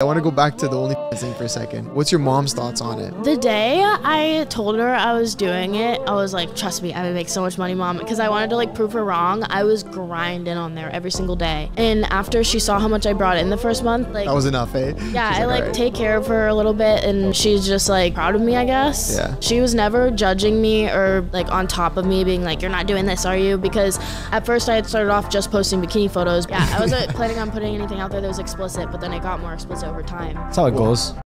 I want to go back to the only thing for a second. What's your mom's thoughts on it? The day I told her I was doing it, I was like, trust me, I would make so much money, mom. Because I wanted to like prove her wrong. I was grinding on there every single day. And after she saw how much I brought in the first month, like, That was enough, eh? yeah, She's I like "Alright." take care of her a little bit, and she's just like proud of me, I guess. Yeah. She was never judging me or like on top of me, being like, "You're not doing this, are you?" Because at first I had started off just posting bikini photos. Yeah, I wasn't planning on putting anything out there that was explicit, but then it got more explicit over time. That's how it goes.